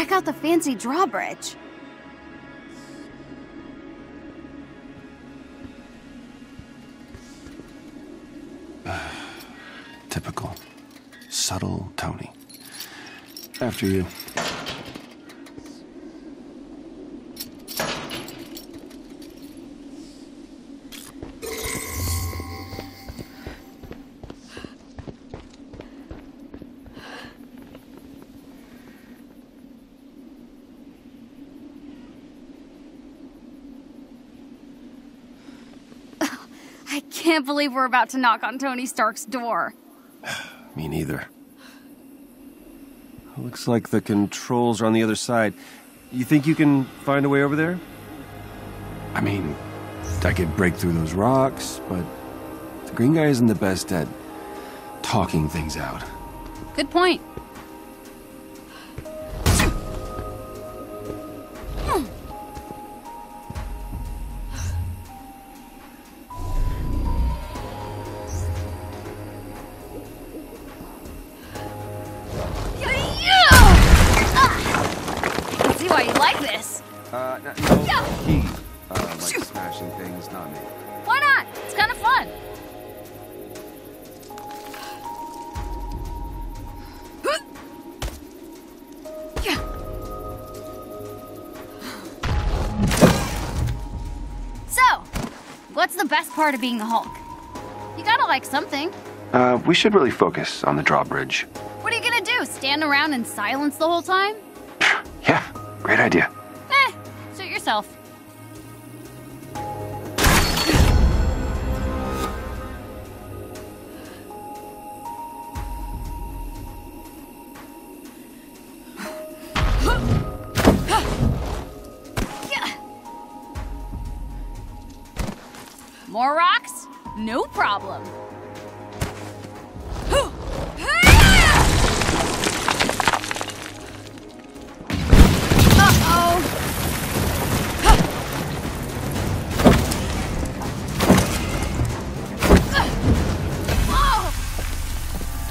Check out the fancy drawbridge. Ah, typical. Subtle Tony. After you. Can't believe we're about to knock on Tony Stark's door. Me neither. Looks like the controls are on the other side. You think you can find a way over there? I mean, I could break through those rocks, but the green guy isn't the best at talking things out. Good point. The best part of being the Hulk? You gotta like something. Uh, we should really focus on the drawbridge. What are you gonna do? Stand around in silence the whole time? Yeah, great idea. Eh, suit yourself.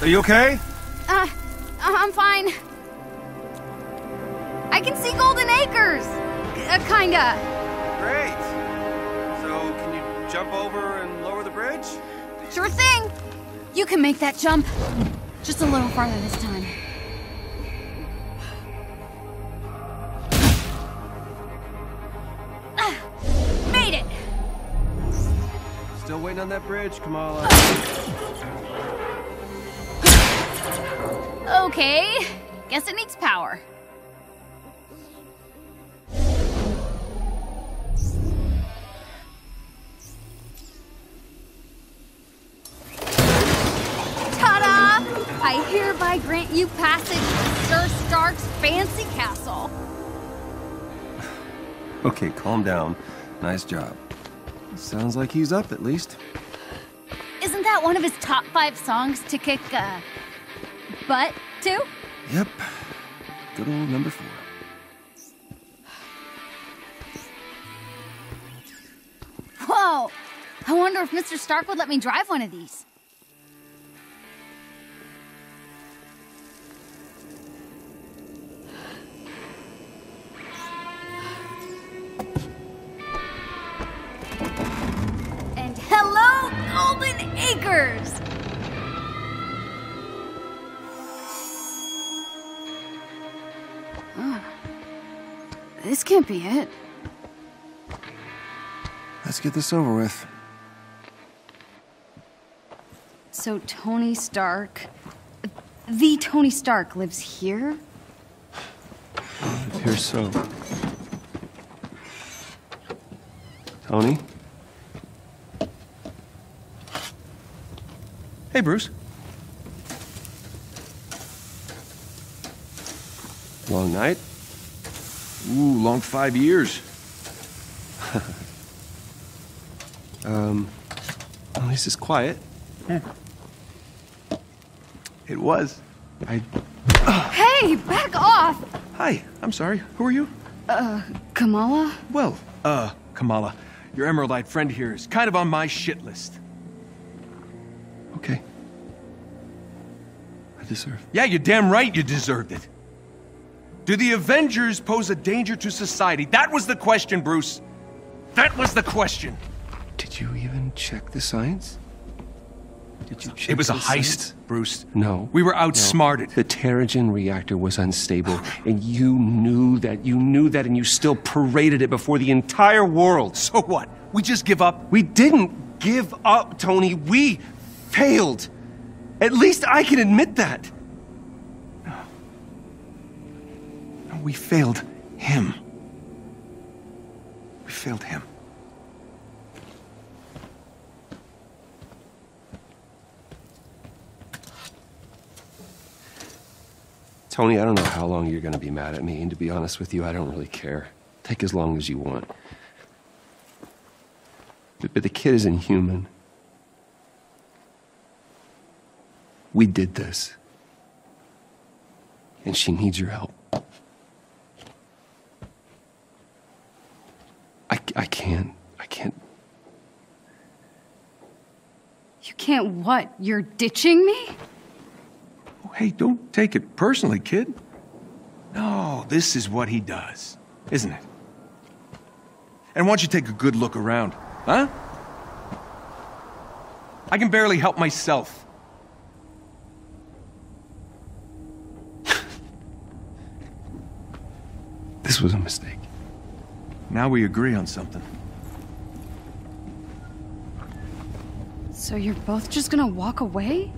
Are you okay? Uh, I'm fine. I can see Golden Acres. Uh, kinda. Great. So, can you jump over and lower the bridge? Sure thing. You can make that jump. Just a little farther this time. Ah, Made it. Still waiting on that bridge, Kamala. Okay. Guess it needs power. Ta-da! I hereby grant you passage to Sir Stark's fancy castle. Okay, calm down. Nice job. Sounds like he's up at least. Isn't that one of his top five songs to kick, uh, butt to? Yep. Good old number four. Whoa! I wonder if Mr. Stark would let me drive one of these. Can't be it. Let's get this over with. So Tony Stark, the Tony Stark lives here? Appears so. Tony? Hey, Bruce. Long night? Ooh, long five years. um, at least it's quiet. It was. I. Hey, back off! Hi, I'm sorry. Who are you? Uh, Kamala? Well, uh, Kamala, your Emeraldite friend here is kind of on my shit list. Okay. I deserve. Yeah, you're damn right you deserved it. Do the Avengers pose a danger to society? That was the question, Bruce. That was the question. Did you even check the science? Did you check It was a heist, science? Bruce. No. We were no. outsmarted. The Terrigen reactor was unstable, and you knew that. You knew that, and you still paraded it before the entire world. So what? We just give up? We didn't give up, Tony. We failed. At least I can admit that. No, we failed him. We failed him. Tony, I don't know how long you're going to be mad at me, and to be honest with you, I don't really care. Take as long as you want. But, but the kid isn't human. We did this. And she needs your help. I, I can't. I can't. You can't what? You're ditching me? Oh, hey, don't take it personally, kid. No, this is what he does, isn't it? And why don't you take a good look around, huh? I can barely help myself. This was a mistake. Now we agree on something. So you're both just gonna walk away?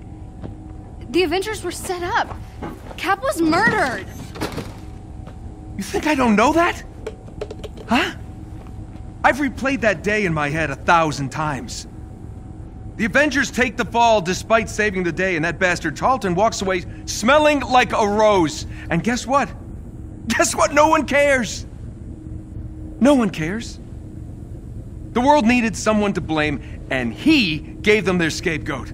The Avengers were set up. Cap was murdered. You think I don't know that? Huh? I've replayed that day in my head a thousand times. The Avengers take the fall despite saving the day, and that bastard Tarleton walks away smelling like a rose. And guess what? Guess what? No one cares. No one cares. The world needed someone to blame, and he gave them their scapegoat.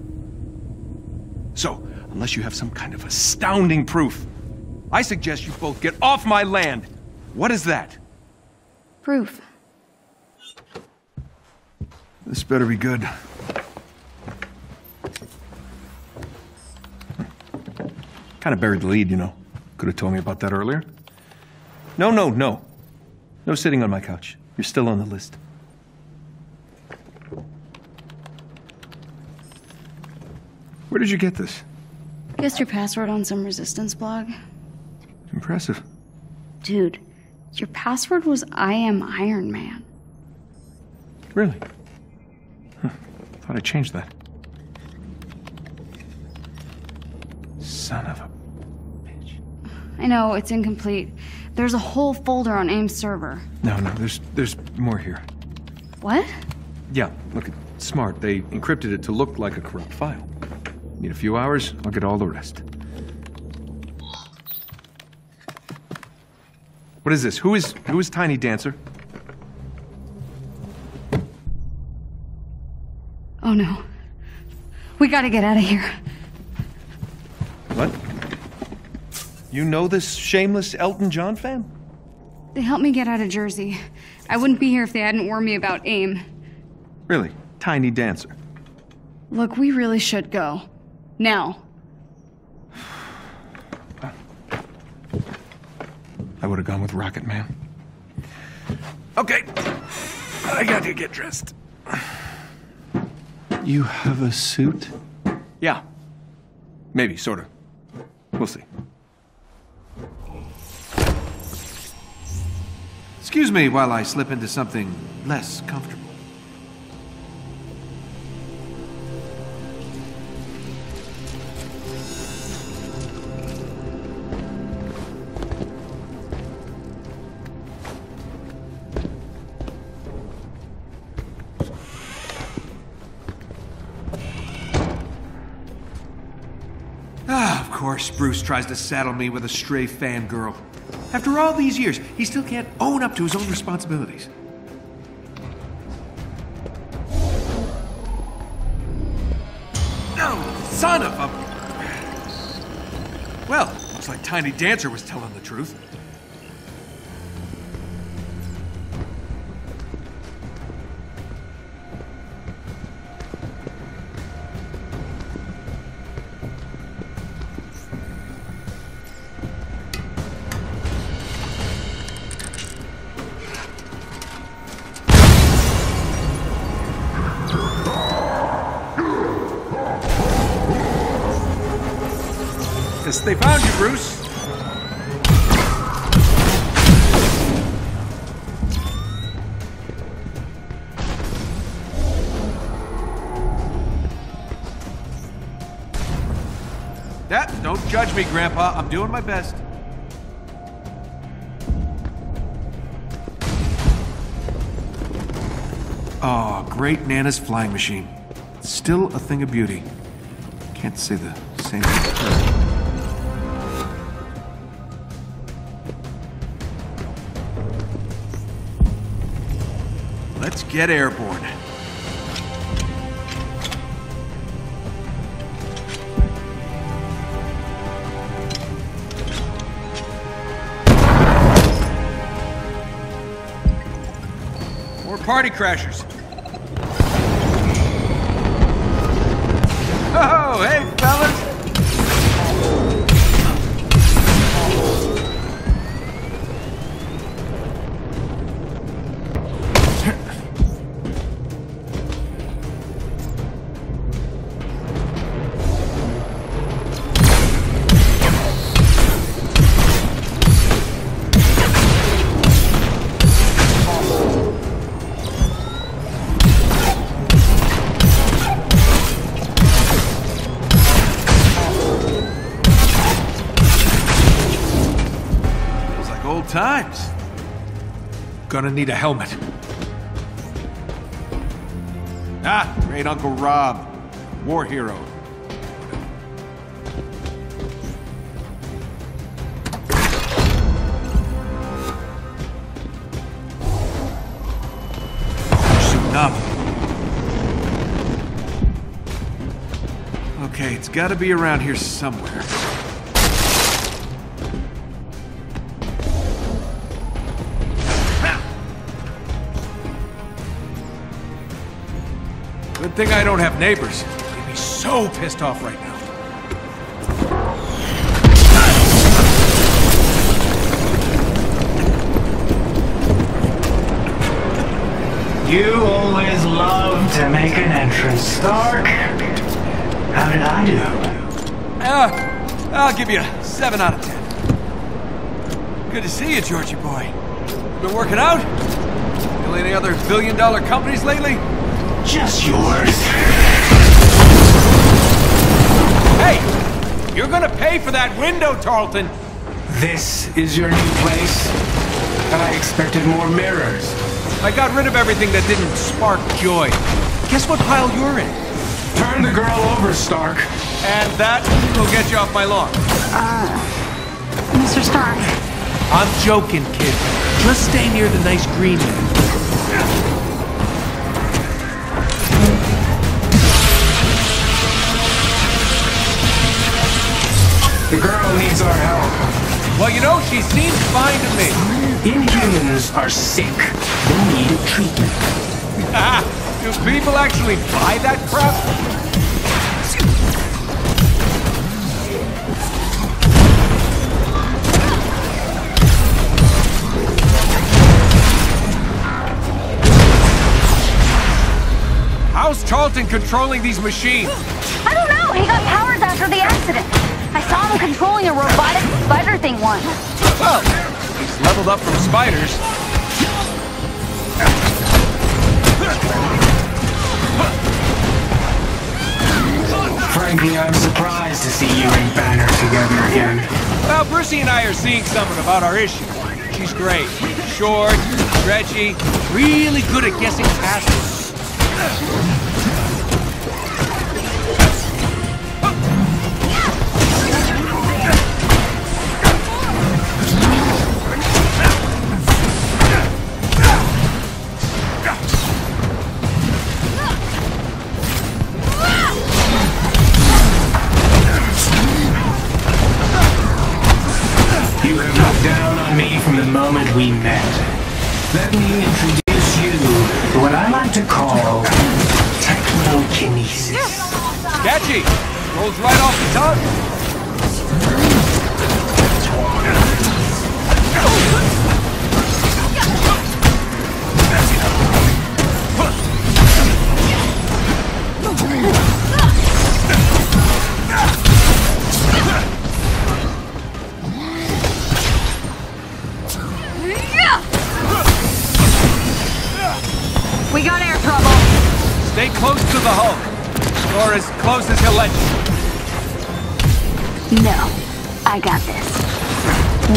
So, unless you have some kind of astounding proof, I suggest you both get off my land. What is that? Proof. This better be good. Kind of buried the lead, you know. Could have told me about that earlier. No, no, no. No sitting on my couch. You're still on the list. Where did you get this? Guessed your password on some resistance blog? Impressive. Dude, your password was I am Iron Man. Really? Huh. Thought I changed that. Son of a bitch. I know, it's incomplete. There's a whole folder on AIM's server. No, no, there's there's more here. What? Yeah, look, smart. They encrypted it to look like a corrupt file. Need a few hours, I'll get all the rest. What is this? Who is who is Tiny Dancer? Oh no. We gotta get out of here. What? You know this shameless Elton John fan? They helped me get out of Jersey. I wouldn't be here if they hadn't warned me about AIM. Really? Tiny Dancer. Look, we really should go. Now. I would have gone with Rocket Man. Okay. I gotta get dressed. You have a suit? Yeah. Maybe, sort of. We'll see. Excuse me while I slip into something less comfortable. Ah, of course, Bruce tries to saddle me with a stray fangirl. After all these years, he still can't own up to his own responsibilities. No, son of a. Well, looks like Tiny Dancer was telling the truth. They found you, Bruce. That, don't judge me, Grandpa. I'm doing my best. Oh, great Nana's flying machine. Still a thing of beauty. Can't say the same Let's get airborne. More party crashers. Oh, hey, Gonna need a helmet. Ah, great Uncle Rob. War hero. Okay, it's gotta be around here somewhere. Thing I don't have neighbors. They'd be so pissed off right now. You always love to make an entrance, Stark. How did I do? Uh, I'll give you a 7 out of 10. Good to see you, Georgie boy. Been working out? Any other billion dollar companies lately? Just yours. Hey! You're gonna pay for that window, Tarleton! This is your new place? I expected more mirrors. I got rid of everything that didn't spark joy. Guess what pile you're in? Turn the girl over, Stark. And that will get you off my lawn. Uh, Mr. Stark, I'm joking, kid. Just stay near the nice green man. The girl needs our help. Well, you know, she seems fine to me. Inhumans are sick. They need treatment. Ah, do people actually buy that crap? How's Tarleton controlling these machines? I don't know. He got powers after the accident. I saw him controlling a robotic spider thing once. Well, he's leveled up from spiders. Frankly, I'm surprised to see you and Banner together again. Well, Brucey and I are seeing something about our issue. She's great. Short, stretchy, really good at guessing passes. The moment we met. Let me introduce you to what I like to call technokinesis. Catchy! Rolls right off the tongue. Or as close as he'll let you. No, I got this.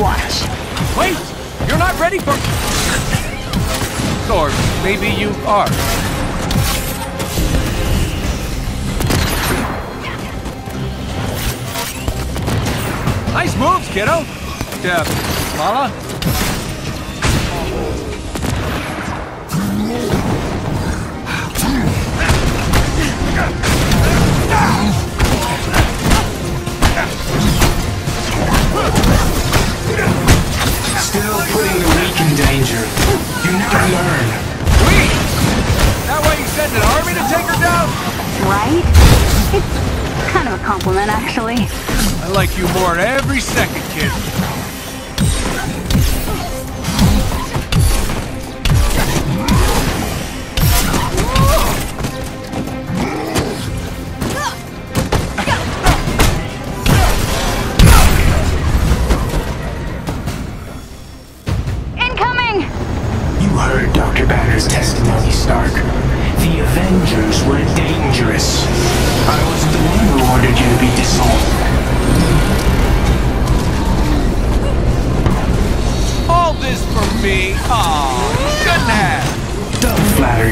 Watch. Wait! You're not ready for... Or maybe you are. Nice moves, kiddo. Yeah, Mala? Still putting the weak in danger. You never learn. Weak! That why you sent an army to take her down? Right? It's kind of a compliment, actually. I like you more every second, kid.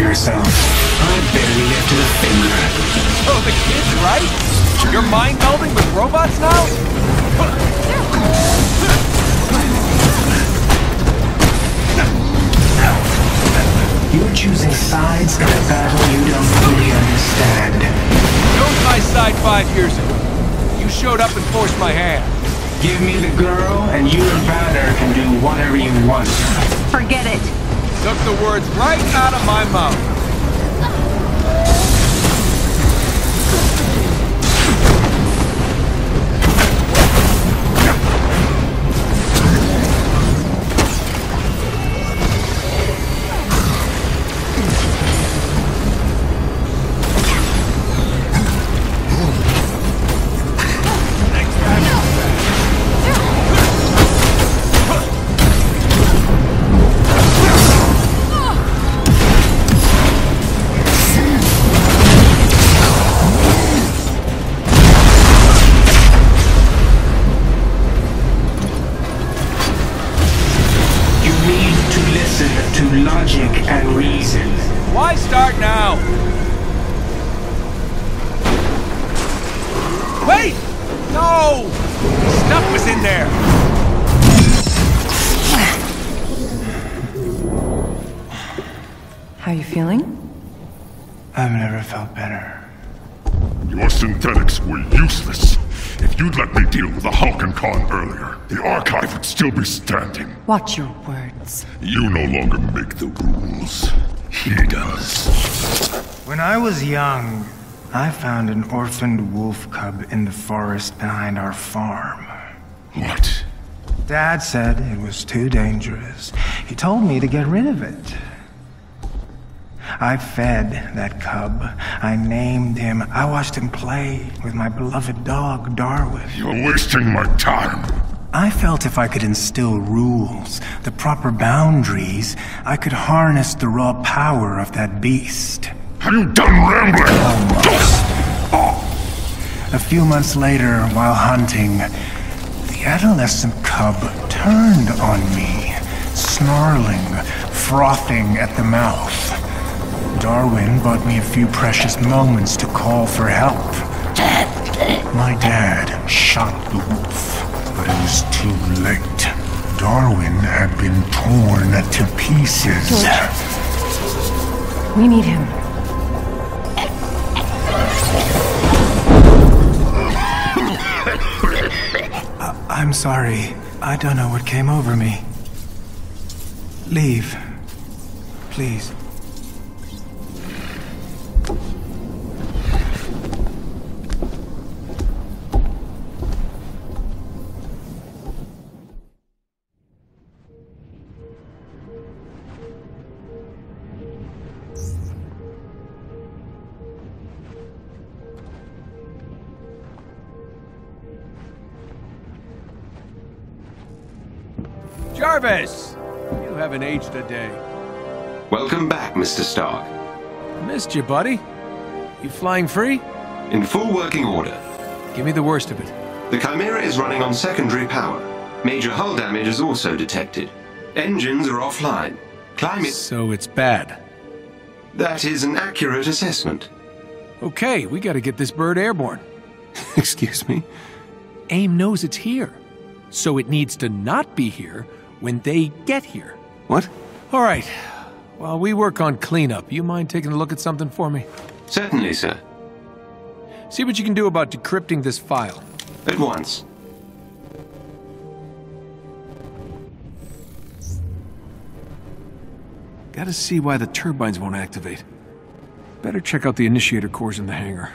Yourself. I barely lifted a finger. So the kid's right? You're mind melding with robots now? You're choosing sides in a battle you don't fully understand. Chose my side five years ago. You showed up and forced my hand. Give me the girl, and you and Banner can do whatever you want. Forget it. Took the words right out of my mouth. Would still be standing. Watch your words. You no longer make the rules. He does. When I was young, I found an orphaned wolf cub in the forest behind our farm. What? Dad said it was too dangerous. He told me to get rid of it. I fed that cub. I named him. I watched him play with my beloved dog, Darwin. You're wasting my time. I felt if I could instill rules, the proper boundaries, I could harness the raw power of that beast. You done rambling? A few months later, while hunting, the adolescent cub turned on me, snarling, frothing at the mouth. Darwin bought me a few precious moments to call for help. My dad shot the wolf, was too late. Darwin had been torn to pieces. We need him. I'm sorry. I don't know what came over me. Leave. Please. A day. Welcome back, Mr. Stark. Missed you, buddy. You flying free? In full working order. Give me the worst of it. The Chimera is running on secondary power. Major hull damage is also detected. Engines are offline. Climate. So it's bad. That is an accurate assessment. Okay, we gotta get this bird airborne. Excuse me? AIM knows it's here. So it needs to not be here when they get here. What? All right. While we work on cleanup, you mind taking a look at something for me? Certainly, sir. See what you can do about decrypting this file. At once. Gotta see why the turbines won't activate. Better check out the initiator cores in the hangar.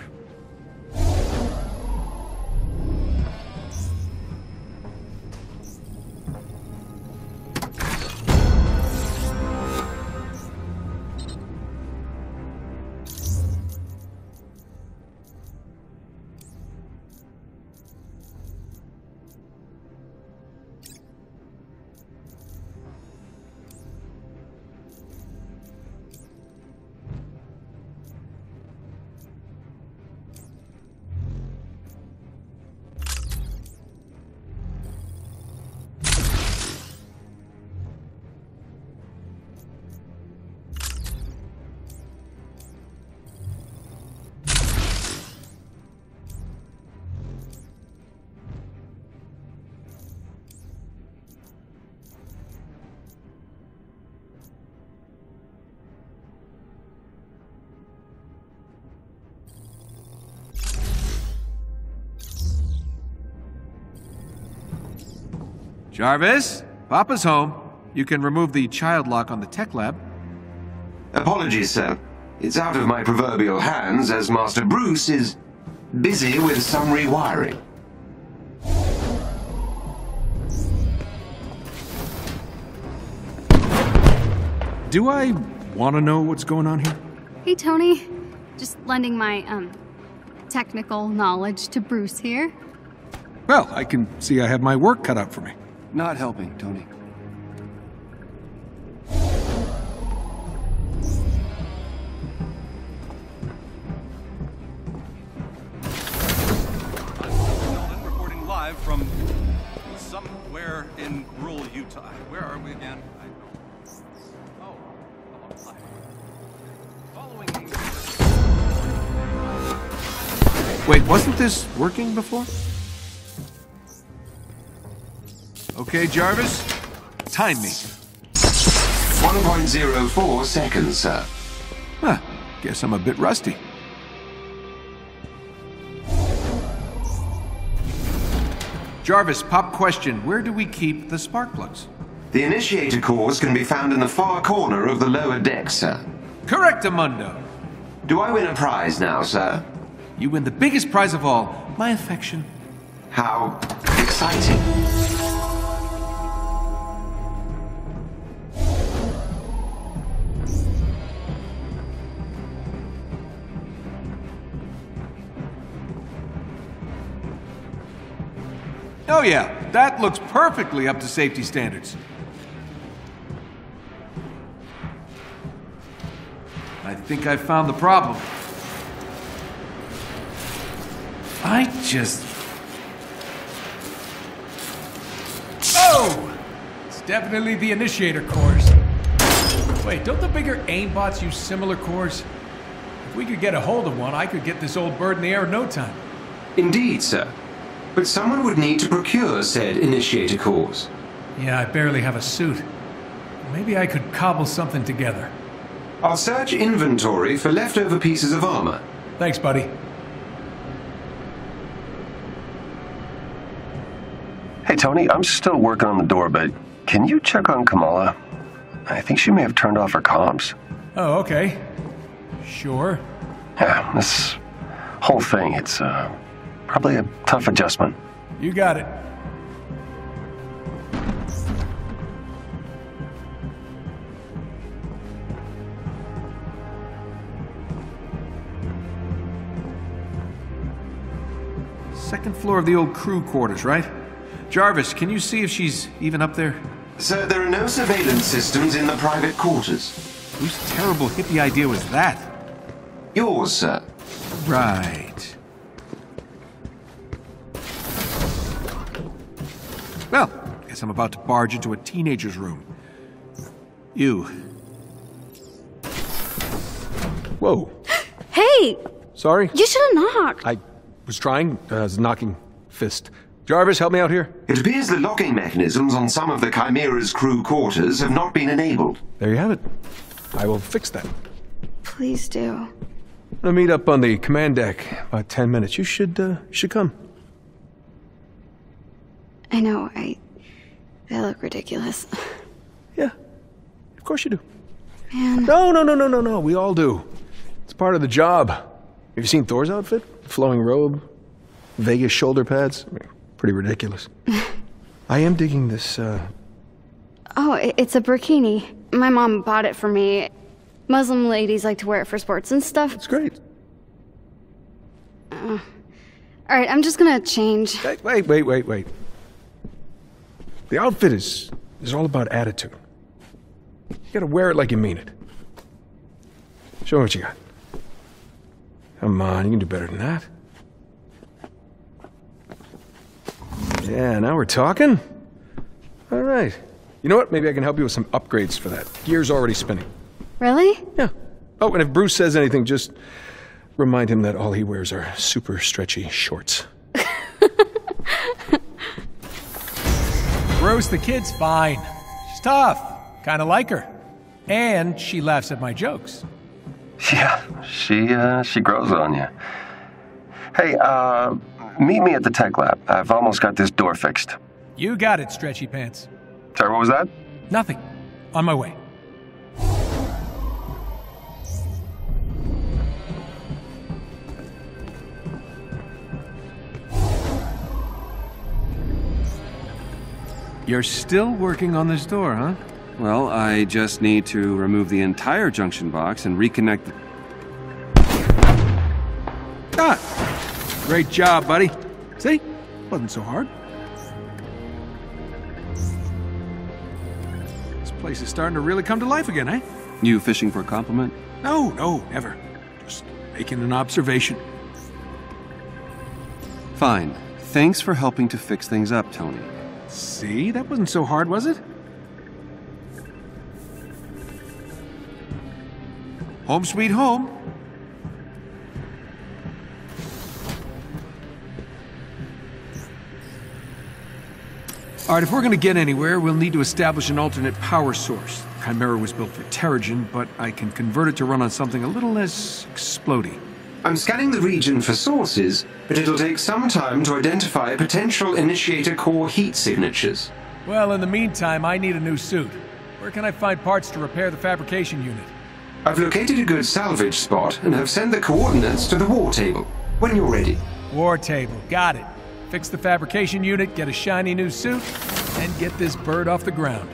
Jarvis, Papa's home. You can remove the child lock on the tech lab. Apologies, sir. It's out of my proverbial hands as Master Bruce is busy with some rewiring. Do I want to know what's going on here? Hey, Tony. Just lending my, um, technical knowledge to Bruce here. Well, I can see I have my work cut out for me. Not helping, Tony. Reporting live from somewhere in rural Utah. Where are we again? I. Oh, I'm on live. Following Wait, wasn't this working before? Okay, Jarvis. Time me. 1.04 seconds, sir. Huh. Guess I'm a bit rusty. Jarvis, pop question. Where do we keep the spark plugs? The initiator cores can be found in the far corner of the lower deck, sir. Correct, Amundo. Do I win a prize now, sir? You win the biggest prize of all, my affection. How exciting. Oh yeah, that looks perfectly up to safety standards. I think I found the problem. I just... Oh! It's definitely the initiator cores. Wait, don't the bigger aimbots use similar cores? If we could get a hold of one, I could get this old bird in the air in no time. Indeed, sir. But someone would need to procure said initiator cores. Yeah, I barely have a suit. Maybe I could cobble something together. I'll search inventory for leftover pieces of armor. Thanks, buddy. Hey, Tony, I'm still working on the door, but can you check on Kamala? I think she may have turned off her comms. Oh, okay. Sure. Yeah, this whole thing, it's uh, probably a tough adjustment. You got it. Second floor of the old crew quarters, right? Jarvis, can you see if she's even up there? Sir, there are no surveillance systems in the private quarters. Whose terrible hippie idea was that? Yours, sir. Right. I'm about to barge into a teenager's room. You. Whoa. Hey! Sorry. You should have knocked. I was trying. Uh, I was knocking fist. Jarvis, help me out here. It appears the locking mechanisms on some of the Chimera's crew quarters have not been enabled. There you have it. I will fix that. Please do. I'm gonna meet up on the command deck about ten minutes. You should uh, you should come. I know, I. I look ridiculous. Yeah. Of course you do. Man. No, no, no, no, no, no. We all do. It's part of the job. Have you seen Thor's outfit? Flowing robe, Vegas shoulder pads. I mean, pretty ridiculous. I am digging this. Uh, Oh, it's a burkini. My mom bought it for me. Muslim ladies like to wear it for sports and stuff. It's great. Uh, all right, I'm just gonna change. Wait, wait, wait, wait, wait. The outfit is is all about attitude. You gotta wear it like you mean it. Show me what you got. Come on, you can do better than that. Yeah, now we're talking. All right. You know what? Maybe I can help you with some upgrades for that. Gear's already spinning. Really? Yeah. Oh, and if Bruce says anything, just remind him that all he wears are super stretchy shorts. Rose the kid's fine. She's tough. Kind of like her. And she laughs at my jokes. Yeah, she uh, she grows on you. Hey, uh, meet me at the tech lab. I've almost got this door fixed. You got it, stretchy pants. Sorry, what was that? Nothing. On my way. You're still working on this door, huh? Well, I just need to remove the entire junction box and reconnect. The... Ah! Great job, buddy. See? Wasn't so hard. This place is starting to really come to life again, eh? You fishing for a compliment? No, no, never. Just making an observation. Fine. Thanks for helping to fix things up, Tony. See? That wasn't so hard, was it? Home sweet home. All right, if we're going to get anywhere, we'll need to establish an alternate power source. Chimera was built for Terrigen, but I can convert it to run on something a little less explodey. I'm scanning the region for sources, but it'll take some time to identify potential initiator core heat signatures. Well, in the meantime, I need a new suit. Where can I find parts to repair the fabrication unit? I've located a good salvage spot and have sent the coordinates to the war table. When you're ready. War table. Got it. Fix the fabrication unit, get a shiny new suit, and get this bird off the ground.